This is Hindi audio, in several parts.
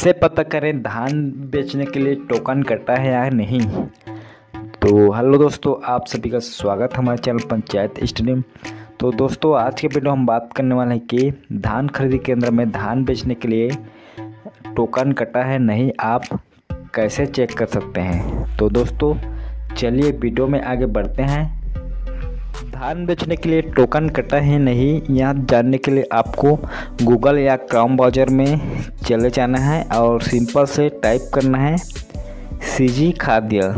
कैसे पता करें, धान बेचने के लिए टोकन कटा है या नहीं? तो हेलो दोस्तों, आप सभी का स्वागत हमारे चैनल पंचायत स्टेडियम। तो दोस्तों, आज के वीडियो हम बात करने वाले हैं कि धान खरीदी केंद्र में धान बेचने के लिए टोकन कटा है नहीं, आप कैसे चेक कर सकते हैं? तो दोस्तों, चलिए वीडियो में आगे बढ़ते हैं। धान बेचने के लिए टोकन कटा है नहीं, यह जानने के लिए आपको गूगल या क्राउम ब्राउज़र में चले जाना है और सिंपल से टाइप करना है सीजी खाद्य।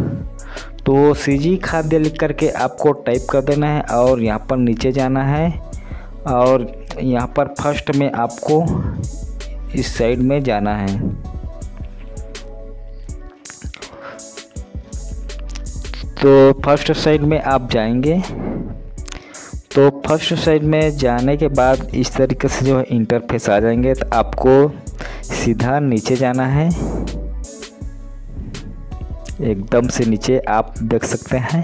तो सीजी खाद्य लिख करके आपको टाइप कर देना है और यहाँ पर नीचे जाना है और यहाँ पर फ़र्स्ट में आपको इस साइड में जाना है। तो फ़र्स्ट साइड में आप जाएँगे। तो फ़र्स्ट साइड में जाने के बाद इस तरीके से जो है इंटरफेस आ जाएँगे तो आपको सीधा नीचे जाना है। एकदम से नीचे आप देख सकते हैं।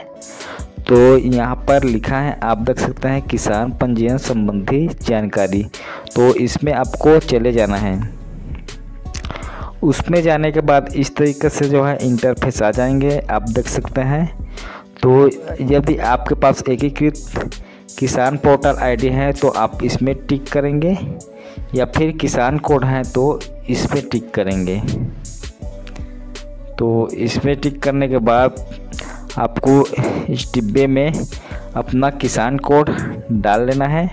तो यहाँ पर लिखा है, आप देख सकते हैं किसान पंजीयन संबंधी जानकारी। तो इसमें आपको चले जाना है। उसमें जाने के बाद इस तरीके से जो है इंटरफेस आ जाएँगे, आप देख सकते हैं। तो यदि आपके पास एकीकृत किसान पोर्टल आईडी है तो आप इसमें टिक करेंगे या फिर किसान कोड है तो इसमें टिक करेंगे। तो इसमें टिक करने के बाद आपको इस डिब्बे में अपना किसान कोड डाल लेना है।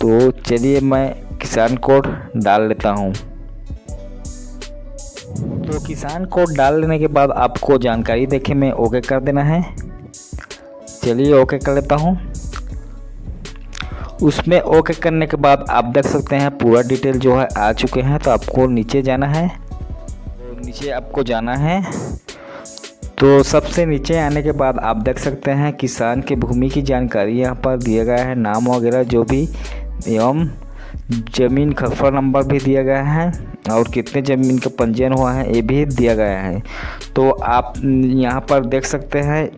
तो चलिए मैं किसान कोड डाल लेता हूँ। तो किसान कोड डाल लेने के बाद आपको जानकारी देखे में ओके कर देना है। चलिए ओके कर लेता हूँ। उसमें ओके करने के बाद आप देख सकते हैं पूरा डिटेल जो है आ चुके हैं तो आपको नीचे जाना है। नीचे आपको जाना है। तो सबसे नीचे आने के बाद आप देख सकते हैं किसान के भूमि की जानकारी यहाँ पर दिया गया है, नाम वगैरह जो भी एवं ज़मीन खसफा नंबर भी दिया गया है और कितने ज़मीन का पंजीयन हुआ है, ये भी दिया गया है। तो आप यहाँ पर देख सकते हैं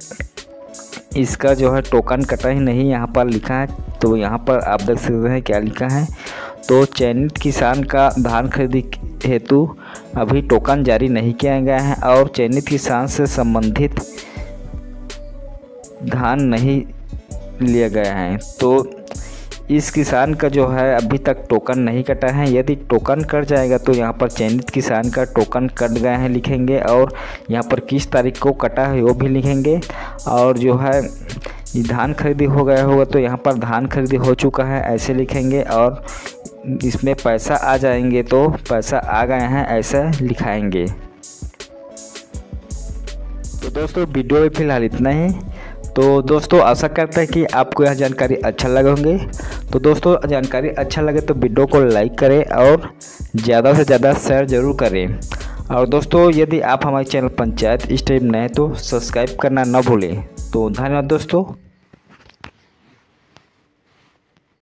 इसका जो है टोकन कटा ही नहीं यहाँ पर लिखा है। तो यहाँ पर आप देख सकते हैं क्या लिखा है। तो चयनित किसान का धान खरीदी हेतु अभी टोकन जारी नहीं किया गया है और चयनित किसान से संबंधित धान नहीं लिया गया है। तो इस किसान का जो है अभी तक टोकन नहीं कटा है। यदि टोकन कट जाएगा तो यहाँ पर चयनित किसान का टोकन कट गया है लिखेंगे और यहाँ पर किस तारीख को कटा है वो भी लिखेंगे। और जो है धान खरीदी हो गया होगा तो यहाँ पर धान खरीदी हो चुका है, ऐसे लिखेंगे और इसमें पैसा आ जाएँगे तो पैसा आ गए हैं, ऐसा लिखाएँगे। तो दोस्तों, वीडियो में फ़िलहाल इतना ही। तो दोस्तों, आशा करते हैं कि आपको यह जानकारी अच्छा लगे होंगे। तो दोस्तों, जानकारी अच्छा लगे तो वीडियो को लाइक करें और ज़्यादा से ज़्यादा शेयर ज़रूर करें। और दोस्तों, यदि आप हमारे चैनल पंचायत स्टेप नए तो सब्सक्राइब करना न भूलें। तो धन्यवाद दोस्तों।